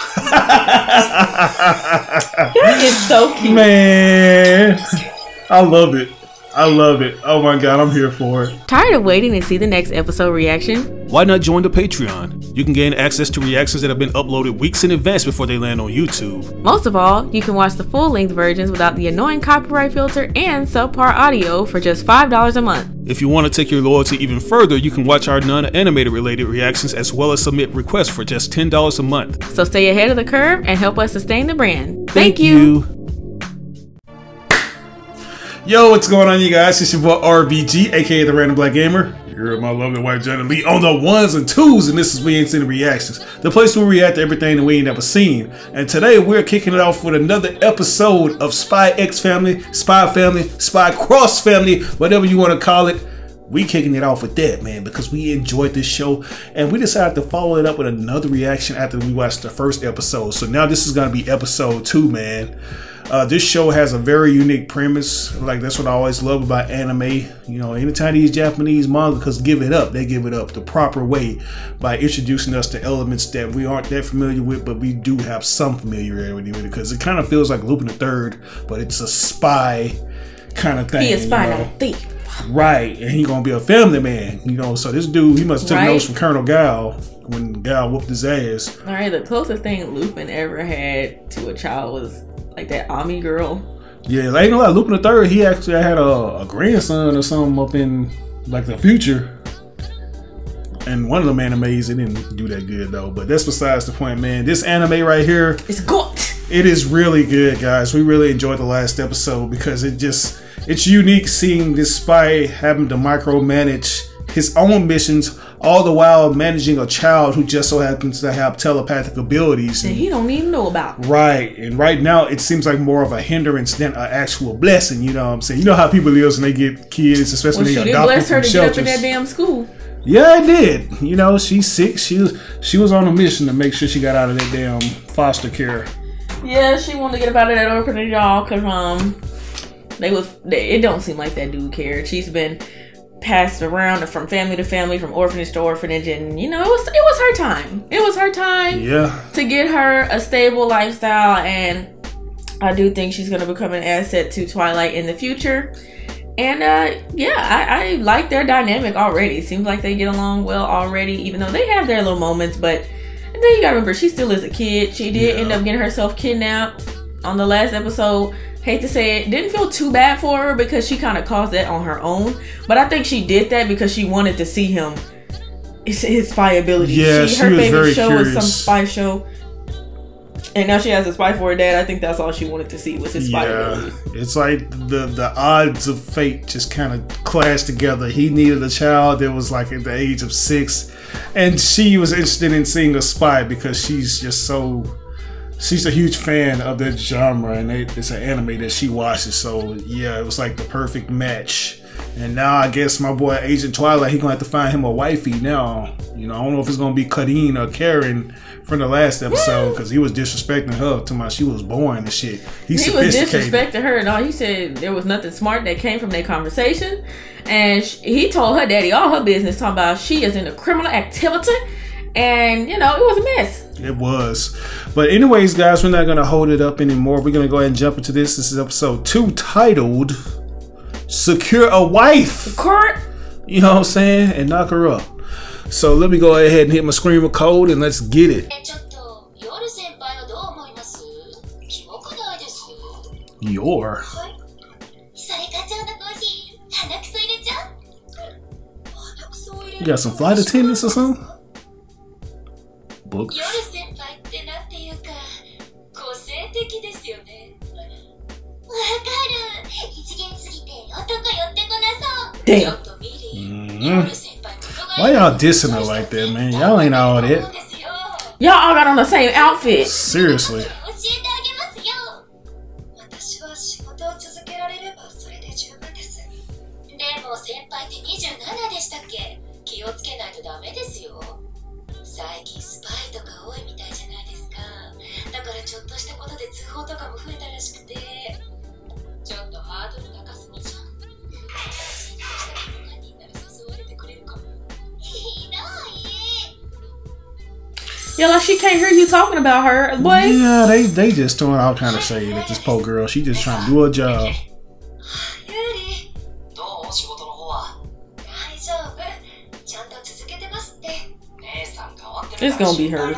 that is so cute. Man, I love it. I love it. Oh my god, I'm here for it. Tired of waiting to see the next episode reaction? Why not join the Patreon? You can gain access to reactions that have been uploaded weeks in advance before they land on YouTube. Most of all, you can watch the full length versions without the annoying copyright filter and subpar audio for just $5 a month. If you want to take your loyalty even further, you can watch our non animated related reactions as well as submit requests for just $10 a month. So stay ahead of the curve and help us sustain the brand. Thank, you. Yo, what's going on, you guys? It's your boy RBG, aka the Random Black Gamer. You're my lovely white Johnnie Lee on the ones and twos, and this is We Ain't Seen It Reactions, the place where we react to everything that we ain't never seen. And today we're kicking it off with another episode of Spy X Family, Spy Family, Spy Cross Family, whatever you want to call it. We kicking it off with that, man, because we enjoyed this show, and we decided to follow it up with another reaction after we watched the first episode. So now this is gonna be episode two, man. Uh, this show has a very unique premise. Like that's what I always love about anime. You know, anytime these Japanese mangakas give it up, they give it up the proper way by introducing us to elements that we aren't that familiar with, but we do have some familiarity with it because it kind of feels like Lupin the Third, but it's a spy kind of thing. He is spy, you know? not a thief. Right, and he gonna be a family man, you know. So this dude, he must have took Right. notes from Colonel Gal when Gal whooped his ass. All right, the closest thing Lupin ever had to a child was like that Ami girl. Yeah, like, ain't no lie, Lupin the Third, he actually had a, a grandson or something up in like the future. And one of them animes, it didn't do that good though. But that's besides the point, man. This anime right here, It's good. it is really good, guys. We really enjoyed the last episode because it just it's unique seeing this spy having to micromanage his own missions, all the while managing a child who just so happens to have telepathic abilities. And he don't even know about. Right, and right now it seems like more of a hindrance than an actual blessing. You know what I'm saying? You know how people is when they get kids, especially Well, when they adopt them her from to get up in that damn school. Yeah, it did. You know, she's sick. She was she was on a mission to make sure she got out of that damn foster care. Yeah, she wanted to get up out of that orphanage, y'all, cause um, they was. They, it don't seem like that dude cared. She's been passed around from family to family, from orphanage to orphanage, and you know, it was it was her time. It was her time Yeah, to get her a stable lifestyle, and I do think she's gonna become an asset to Twilight in the future. And uh, yeah, I, I like their dynamic already. Seems like they get along well already, even though they have their little moments. But then you gotta remember, she still is a kid. She did Yeah. end up getting herself kidnapped on the last episode. Hate to say it, didn't feel too bad for her because she kind of caused that on her own. But I think she did that because she wanted to see him, his, his spy abilities. Yeah, her she was favorite very show was some spy show. And now she has a spy for her dad. I think that's all she wanted to see was his spy yeah. abilities. It's like the the odds of fate just kind of clashed together. He needed a child that was like at the age of six, and she was interested in seeing a spy because she's just so. She's a huge fan of that genre, and it, it's an anime that she watches. So yeah, it was like the perfect match. And now I guess my boy Agent Twilight, he gonna have to find him a wifey now. You know, I don't know if it's gonna be Kadeen or Karen from the last episode because he was disrespecting her to my she was born and shit. He's He was disrespecting her and all. He said there was nothing smart that came from that conversation. And sh- he told her daddy all her business, talking about she is in a criminal activity and you know it was a mess. It was. But anyways guys we're not gonna hold it up anymore. We're gonna go ahead and jump into this. This is episode two titled secure a wife. Court. you know what i'm saying? And knock her up. So let me go ahead and hit my screen with code and let's get it. Your you got some flight attendants or something? Books. 夜先輩ってなんていうか個性的ですよねわかる異次元すぎて男寄ってこなそう Damn. ちょっとミリー Mhm. 夜先輩元が Why y'all dissing her like that, man? Y'all ain't all that. y'all all got on the same outfit. Seriously. したことで通報とかも増えたらしくてちょっとハードル高すぎじゃん信用したら何人なら誘われてくれるかもひどい Yeah, like she can't hear you talking about her. Boy, Yeah, they they just throwing all kind of shade at this poor girl. She just trying to do her job. ユーリどう仕事の方は大丈夫ちゃんと続けてますって姉さん変わってる It's gonna be her.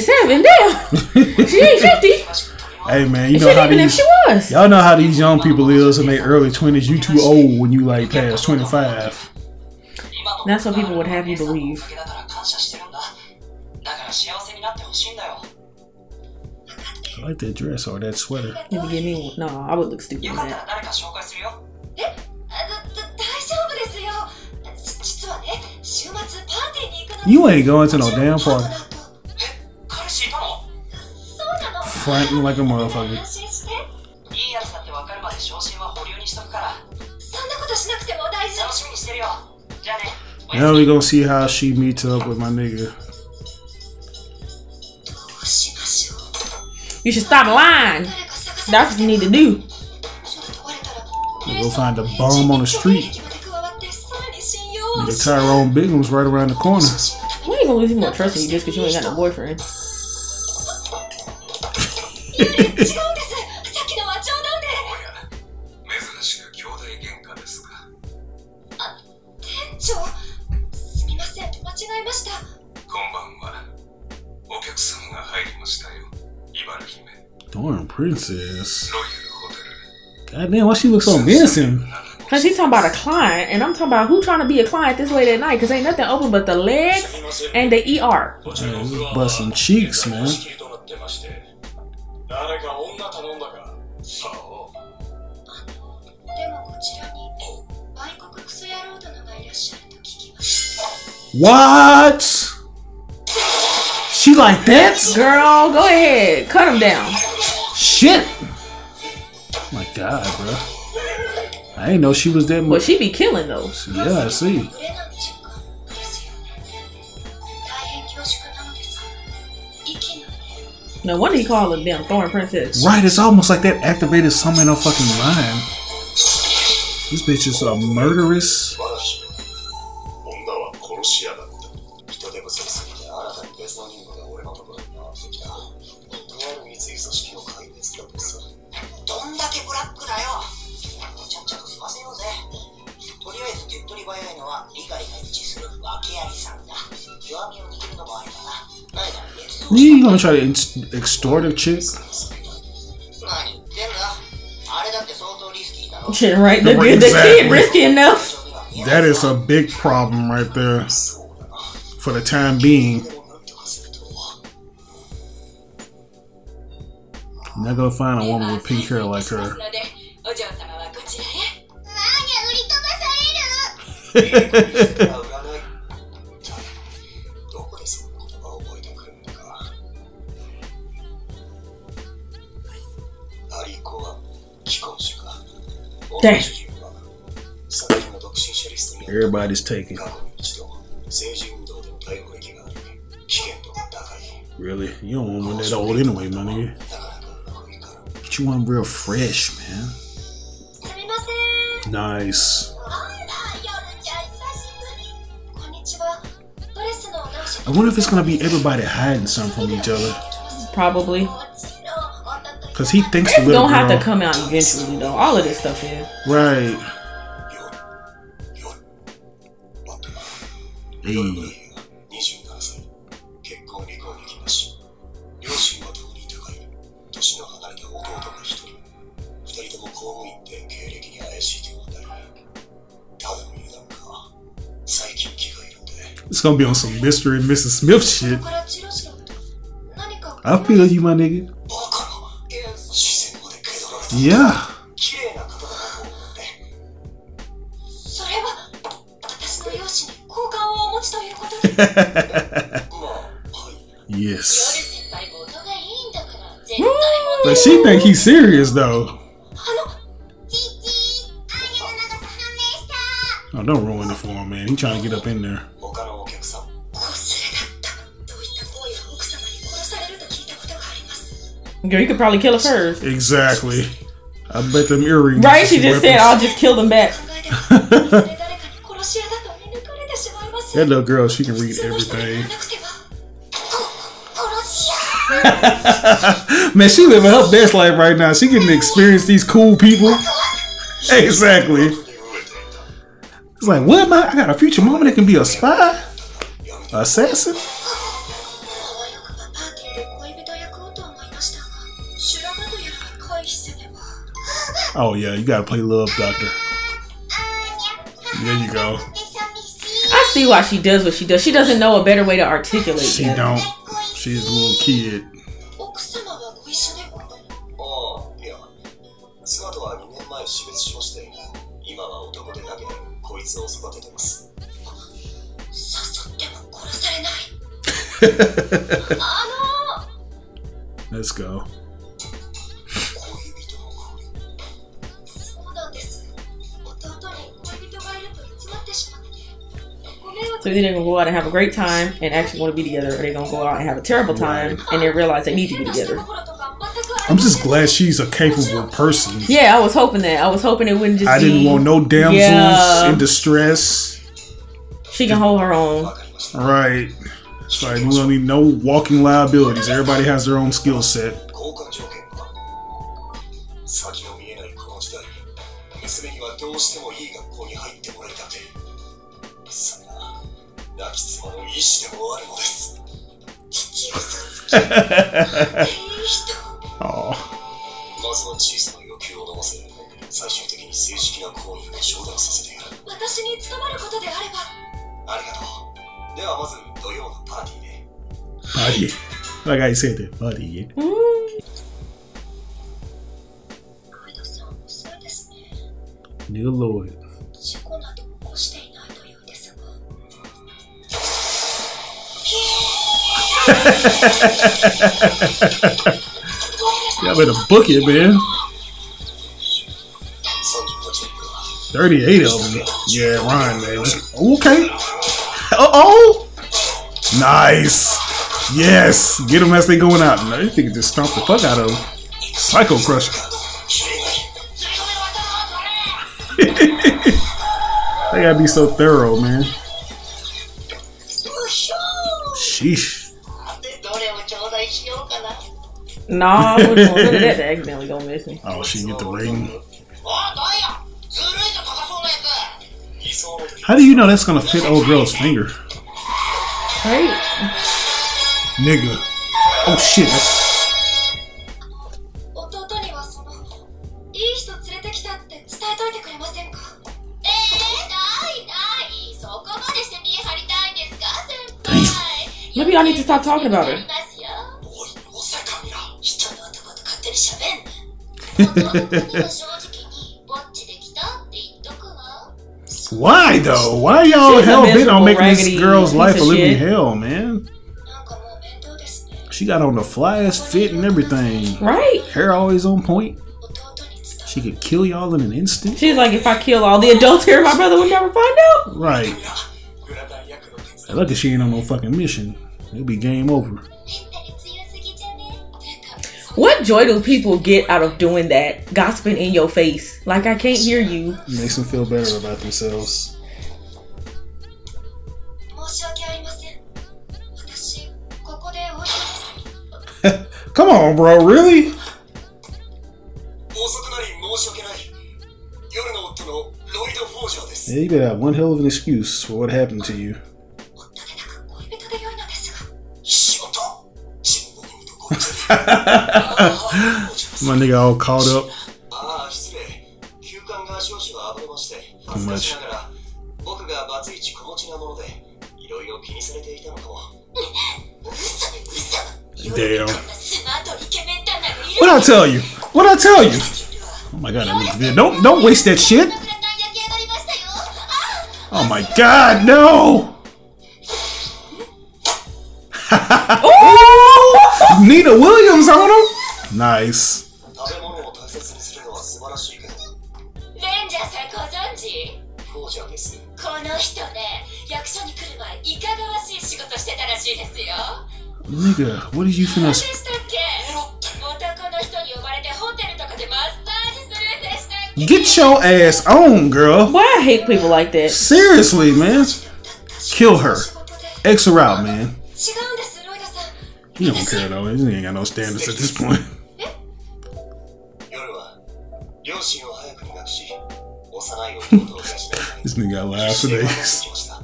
47. Damn. she ain't 50. Hey man, you know how these, y'all know how these young people is in their early twenties. You too old when you like past twenty five. That's what people would have you believe. I like that dress or that sweater. You give me one. No, I would look stupid in that. ain't going to no damn party. Fronting like a motherfucker. 安心していいやつだって分かるまで昇進は保留にしとくからそんなことしなくても大丈夫楽しみにしてるよじゃあねおや Now す we み gonna see how she meets up with my nigga. どうしましょう You should stop lying. 誰か探さ That's な what く you て need to do. 嘘だとバレたら You go find a bomb on the street. Nigga Tyrone Bigum's right around the corner. We ain't gonna lose any more trust in you just because you ain't got no boyfriend. Thorn Princess. God damn, why she look so menacing? Cause she talking about a client, and I'm talking about who trying to be a client this late at night. Cause ain't nothing open but the legs and the ER. Busting some cheeks, man. 誰か女頼んだかそうでもこちらに外国クソ野郎殿がいらっしゃると聞きました What? She like that? Girl, go ahead, cut him down. Shit. My God, bro. I didn't know she was that But much. she be killing those. Yeah, I see. No wonder he called her damn thorn princess. Right, it's almost like that activated something in her fucking mind. This bitch is a murderous. You gonna try to extort a chick? Right. The, right, the exactly. kid risky enough. That is a big problem right there. For the time being. I'm not gonna find a woman with pink hair like her. Dang. Everybody's taking. Really? You don't want one that old anyway, my nigga. But you want real fresh, man. Nice. I wonder if it's gonna be everybody hiding something from each other. Probably. Cause he thinks it the little don't girl, have to come out eventually though. All of this stuff is right. Hey. It's gonna be on some mystery Mrs. Smith shit. I feel you, my nigga. Yeah. 綺麗な方だなと思ってそれは私の容姿に好感をお持ちということでまあはい夜 yes. 先輩も音がいいんだから絶対も But she think he's serious though. あのじじアーニャの長さ判明した Oh, don't ruin it for him, man. He trying to get up in there. 他のお客さんお忘れだったどういった行為は奥様に殺されると聞いたことがあります Girl, you could probably kill her first. Exactly. I bet them earrings. Right? She just weapons. said, "I'll just kill them back." that little girl, she can read everything. Man, she living her best life right now. She getting to experience these cool people. Exactly. It's like, what am I? I got a future mom that can be a spy, assassin. Oh yeah, you gotta play Love Doctor. There you go. I see why she does what she does. She doesn't know a better way to articulate. She it. don't. She's a little kid. 奥様 So either they're gonna go out and have a great time and actually want to be together, or they're gonna go out and have a terrible time and they realize they need to be together. I'm just glad she's a capable person. Yeah, I was hoping that. I was hoping it wouldn't just. I didn't be, want no damsels yeah. in distress. She can hold her own. Right. It's like we don't need no walking liabilities. Everybody has their own skill set. 妻の意志でもあるのです。父嘘つきいい人 Oh. まずは小さな欲求を飲ませ最終的に正式な行為を承諾させてやる。私に務まることであれば。ありがとう。ではまず土曜のパーティーで Buddy. Like I said that, buddy. ロイドさん遅いですね。Dear Lord. Y'all better book it, man. 38 of them. Yeah, Ryan, man. Okay. Uh oh. Nice. Yes. Get them as they going out. No, you think it just stomp the fuck out of them. Psycho Crusher. they gotta be so thorough, man. Sheesh. No, I that to accidentally gonna miss me. Oh, she get the ring. How do you know that's gonna fit old girl's finger? Hey, Nigga. Oh shit. Damn. Maybe I need to stop talking about her. Why though? Why y'all hell bent on making this girl's life a living hell, man? She got on the flyest fit and everything. Right. Hair always on point. She could kill y'all in an instant. She's like, if I kill all the adults here, my brother would never find out. Right. Lucky she ain't on no fucking mission. It'll be game over what joy do people get out of doing that? Gossiping in your face. Like, I can't hear you. It makes them feel better about themselves. Come on, bro, really? Yeah, you better have one hell of an excuse for what happened to you. My nigga all caught up. あ失礼休館が少々暴れまして恥ずかしながら僕がバツイチ子持ちなものでいろいろ気にされていたのかも Damn. スマートイケメン旦那がいる What I tell you? What I tell you? Oh my god, that looks good. Don't don't waste that shit. グラタン焼き上がりましたよ Oh my god, no! Nina Williams on him? Nice. Nigga, what are you finna sp- Get your ass on, girl. Why I hate people like that. Seriously, man. Kill her. X her out, man. He don't care though. He ain't got no standards at this point. 夜は両親を早くに亡くし幼い弟を養い This nigga got lies for き days. ました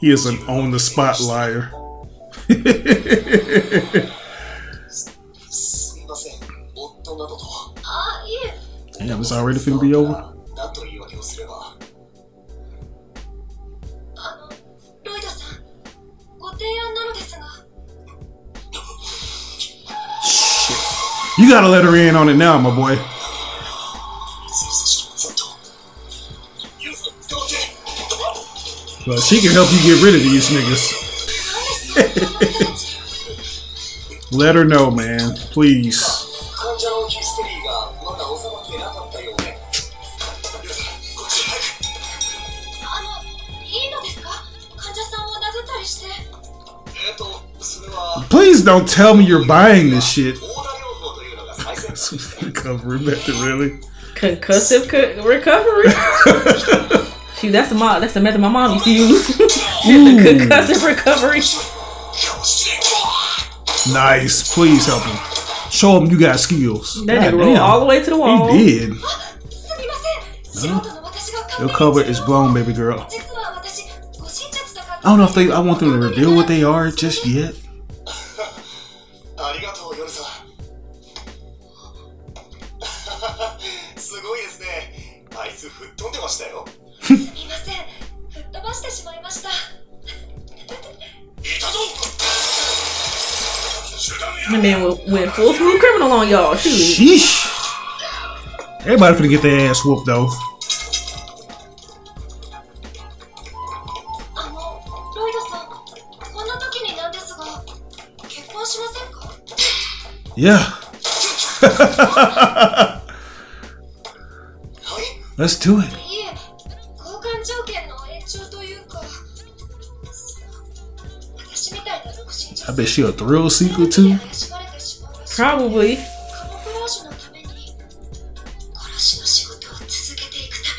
He is an on the spot liar. すみません夫などとあいえ Damn, it's already finna be over. You gotta let her in on it now, my boy. But she can help you get rid of these niggas. let her know, man. Please. Please don't tell me you're buying this shit recovery method, really. Concussive co- recovery. Shoot, that's the mom. That's the method my mom used to use. Shit, the concussive recovery. Nice. Please help him. Show him you got skills. That God nigga rolled all the way to the wall. He did. No. Your cover is blown, baby girl. I don't know if they. I want them to reveal what they are just yet. Man been went full through criminal on y'all. Shoot. Sheesh. Everybody finna get their ass whooped though. Yeah. Let's do it. I bet she a thrill seeker too. Probably.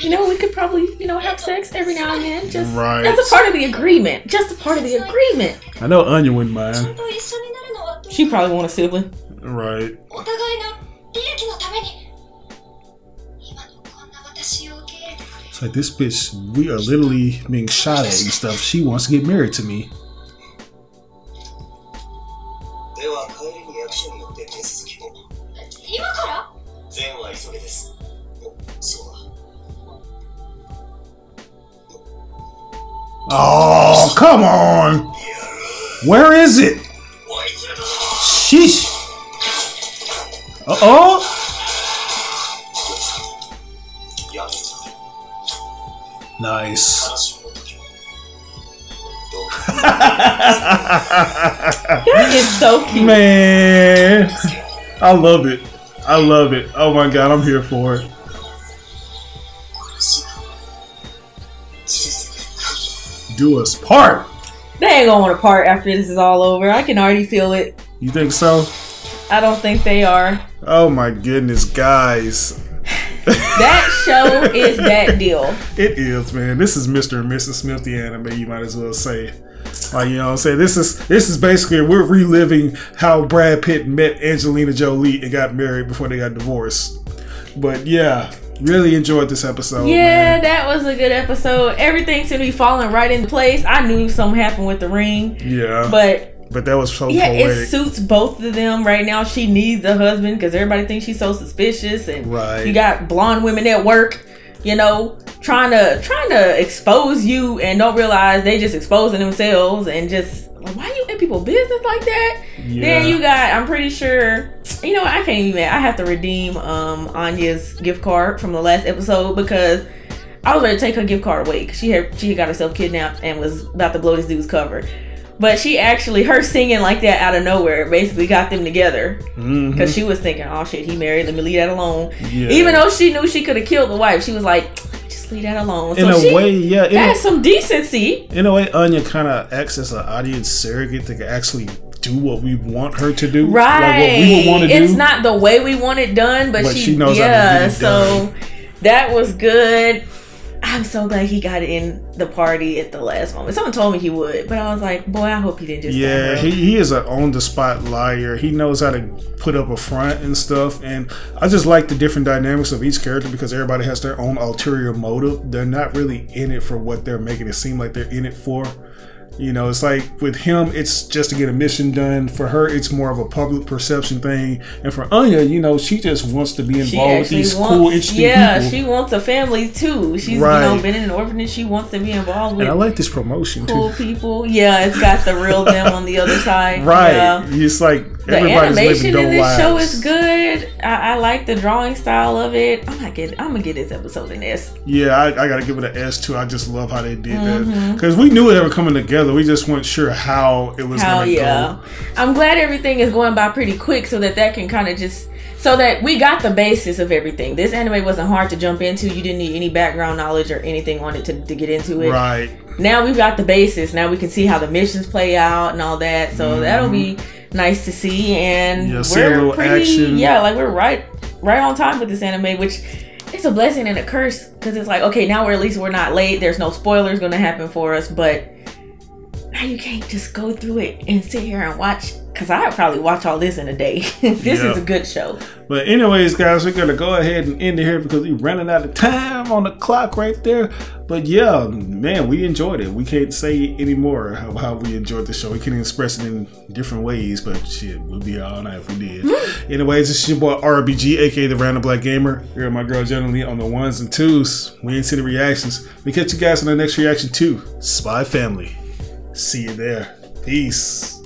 You know, we could probably, you know, have sex every now and then. Just right. that's a part of the agreement. Just a part of the agreement. I know Anya wouldn't mind. She probably want a sibling. Right. It's like this bitch. We are literally being shot at and stuff. She wants to get married to me. Come on! Where is it? Sheesh! Uh-oh! Nice. that is so cute. Man. I love it. I love it. Oh my god, I'm here for it. Do us part. They ain't gonna want to part after this is all over. I can already feel it. You think so? I don't think they are. Oh my goodness, guys. That show is that deal. It is, man. This is Mr. and Mrs. Smith the anime, you might as well say. Like, you know what I'm saying? This is this is basically we're reliving how Brad Pitt met Angelina Jolie and got married before they got divorced. But yeah, really enjoyed this episode. Yeah, man. that was a good episode. Everything seemed to be falling right into place. I knew something happened with the ring, Yeah. But, but that was so yeah, it suits both of them right now. She needs a husband because everybody thinks she's so suspicious, and Right. you got blonde women at work, you know, trying to trying to expose you and don't realize they just exposing themselves and just like, why you in people business like that? Yeah. Then you got, I'm pretty sure, you know, what, I can't even. I have to redeem um Anya's gift card from the last episode because. I was ready to take her gift card away 'cause she had she had got herself kidnapped and was about to blow this dude's cover. But she actually her singing like that out of nowhere basically got them together mm-hmm. because she was thinking, "Oh shit, he married. Let me leave that alone." Yeah. Even though she knew she could have killed the wife, she was like, "Just leave that alone." in so a she way, yeah. In has a, some decency. in a way, Anya kind of acts as an audience surrogate to actually do what we want her to do. Right. Like what we would want to do. It's not the way we want it done, but, But she, she knows how to yeah. it so done. that was good. I'm so glad he got in the party at the last moment. Someone told me he would, but I was like, boy, I hope he didn't just. Yeah, he, he is an on the spot liar. He knows how to put up a front and stuff. And I just like the different dynamics of each character because everybody has their own ulterior motive. They're not really in it for what they're making it seem like they're in it for. You know, it's like with him, it's just to get a mission done. For her, it's more of a public perception thing. And for Anya, you know, she just wants to be involved with these wants, cool, interesting yeah, people. she wants a family too. She's you know been in an orphanage. She wants to be involved with and I like this promotion cool too. people. Yeah, it's got the real them on the other side. Right. Yeah. It's like The animation in this lives. show is good. I, I like the drawing style of it. I'm gonna get. I'm gonna get this episode in S. Yeah, I, I gotta give it an S too. I just love how they did Mm-hmm. that because we knew they were coming together. We just weren't sure how it was Hell yeah! I'm glad everything is going by pretty quick, so that that can kind of just so that we got the basis of everything. This anime wasn't hard to jump into. You didn't need any background knowledge or anything on it to, to get into it. Right. Now we've got the basis. Now we can see how the missions play out and all that. So that'll be nice to see. And Mm-hmm. Yeah, see a little action. yeah, like we're right, right on time with this anime, which it's a blessing and a curse because it's like okay, now we're at least we're not late. There's no spoilers going to happen for us, but now you can't just go through it and sit here and watch. Because I would probably watch all this in a day. this Yeah. is a good show. But anyways, guys, we're gonna go ahead and end it here because we're running out of time on the clock right there. But yeah, man, we enjoyed it. We can't say any more of how we enjoyed the show. We can express it in different ways, but shit, we'll be here all night if we did. Mm. anyways, this is your boy RBG, aka the Random Black Gamer. Here are my girl Johnnie Lee on the ones and twos. We ain't see the reactions. We catch you guys on the next reaction too. Spy Family. See you there. Peace.